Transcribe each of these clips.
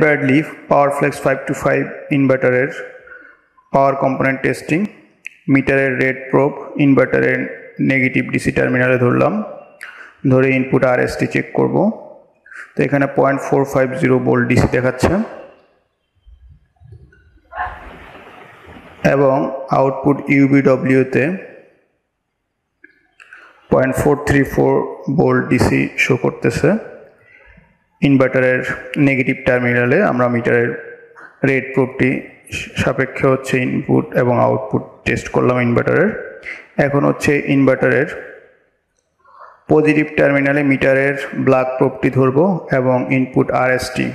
Bradley power flex five two five ইনভার্টারের power component testing মিটারের red probe ইনভার্টারের negative DC টার্মিনালে ধরলাম, ধরে ইনপুট আর এসটি চেক করব। তো এখানে point four five zero volt DC দেখাচ্ছে। এবং output ইউবিডব্লিউতে point four three four volt DC show করতেছে। ইনভার্টারের নেগেটিভ টার্মিনালে আমরা মিটারের রেড প্রুফটি সাপেক্ষে হচ্ছে ইনপুট এবং আউটপুট টেস্ট করলাম ইনভার্টারের এখন হচ্ছে ইনভার্টারের পজিটিভ টার্মিনালে মিটারের ব্ল্যাক প্রোপটি ধরব এবং input RST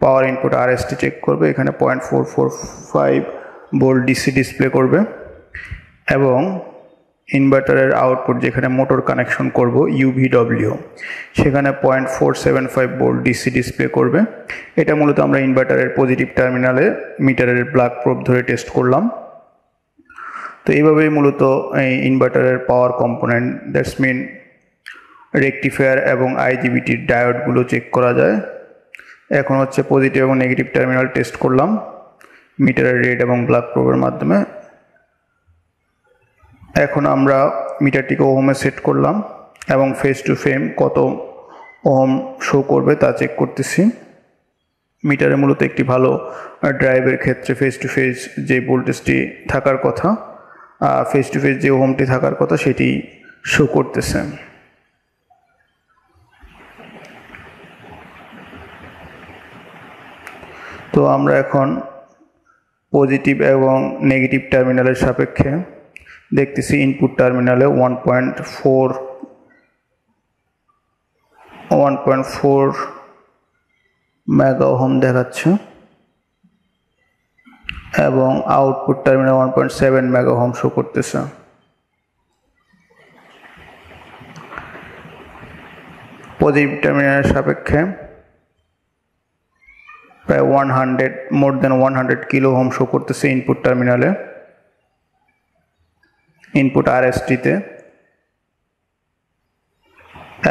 power input RST check করবে। এখানে point four four five volt DC display করবে এবং ইনভার্টারের আউটপুট যেখানে মোটর কানেকশন করব ইউভিডব্লিউ সেখানে point four seven five volt DC display করবে। এটা মূলত আমরা ইনভার্টারের পজিটিভ টার্মিনালে মিটারের ব্ল্যাক প্রোপ ধরে টেস্ট করলাম। তো এইভাবেই মূলত এই ইনভার্টারের power component that's mean rectifier এবং আইজিবিটির ডায়োডগুলো চেক করা যায়। এখন হচ্ছে পজিটিভ এবং নেগেটিভ টার্মিনাল টেস্ট করলাম। মিটারের রেড এবং ব্ল্যাক প্রোবের মাধ্যমে। এখন আমরা মিটারটিকে ওহমে সেট করলাম এবং ফেস টু ফেম কত ওহম শো করবে তা চেক করতেছি। মিটারে মূলত একটি ভালো ড্রাইভের ক্ষেত্রে ফেস টু ফেস যে ভোল্টেজটি থাকার কথা ফেস টু ফেস যে ওহমটি থাকার কথা সেটি শো করতেছে। তো আমরা এখন পজিটিভ এবং নেগেটিভ টার্মিনালের সাপেক্ষে দেখতেছি ইনপুট টার্মিনালে one point four one point four mega ohm দেখাচ্ছে এবং output terminal one point seven mega ohm show করতেছে। পজিটিভ টার্মিনালের সাপেক্ষে প্রায় one hundred more than one hundred kilo ohm show করতেছে ইনপুট টার্মিনালে ইনপুট আর এসটিতে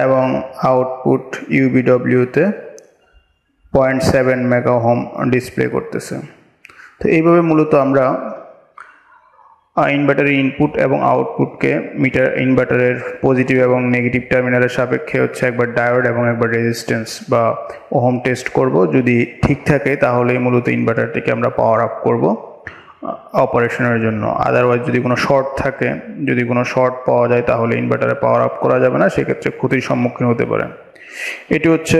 এবং output ইউবিডব্লিউতে point seven mega ohm display করতেছে। তো এইভাবে মূলত আমরা ইনভার্টারের ইনপুট এবং আউটপুটকে মিটার ইনভার্টারের পজিটিভ এবং নেগেটিভ টার্মিনালের সাপেক্ষে হচ্ছে একবার ডায়োড এবং একবার রেজিস্ট্যান্স বা ওহম টেস্ট করব। যদি ঠিক থাকে তাহলেই মূলত ইনভার্টারটিকে আমরা পাওয়ার আপ করব। অপারেশনের জন্য। আদারওয়াইজ যদি কোনো শর্ট থাকে, যদি কোনো শর্ট পাওয়া যায় তাহলে ইনভার্টারে পাওয়ার আপ করা যাবে না, সেক্ষেত্রে ক্ষতির সম্মুখীন হতে পারে এটি হচ্ছে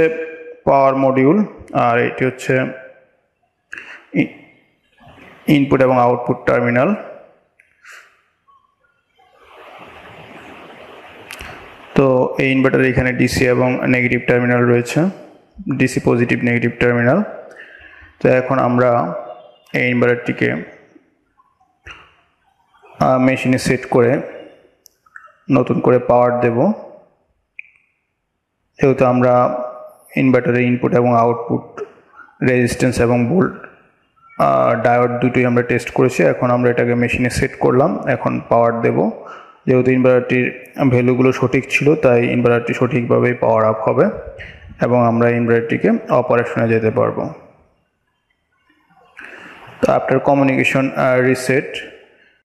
পাওয়ার মডিউল আর এটি হচ্ছে ইনপুট এবং আউটপুট টার্মিনাল তো এই ইনভার্টারে এখানে ডিসি এবং নেগেটিভ টার্মিনাল রয়েছে। ডিসি পজিটিভ নেগেটিভ টার্মিনাল তো এখন আমরা এই ইনভার্টারটিকে মেশিনে সেট করে নতুন করে পাওয়ার দেব। যেহেতু আমরা ইনভার্টারের ইনপুট এবং আউটপুট রেজিস্ট্যান্স এবং বোল্ট ডায়োড দুটোই আমরা টেস্ট করেছি, এখন আমরা এটাকে মেশিনে সেট করলাম, এখন পাওয়ার দেব। যেহেতু ইনভার্টারটির ভ্যালুগুলো সঠিক ছিল, তাই ইনভার্টারটি সঠিকভাবেই পাওয়ার আপ হবে এবং আমরা ইনভার্টারটিকে অপারেশনে যেতে পারব। তো আফটার কমিউনিকেশন রিসেট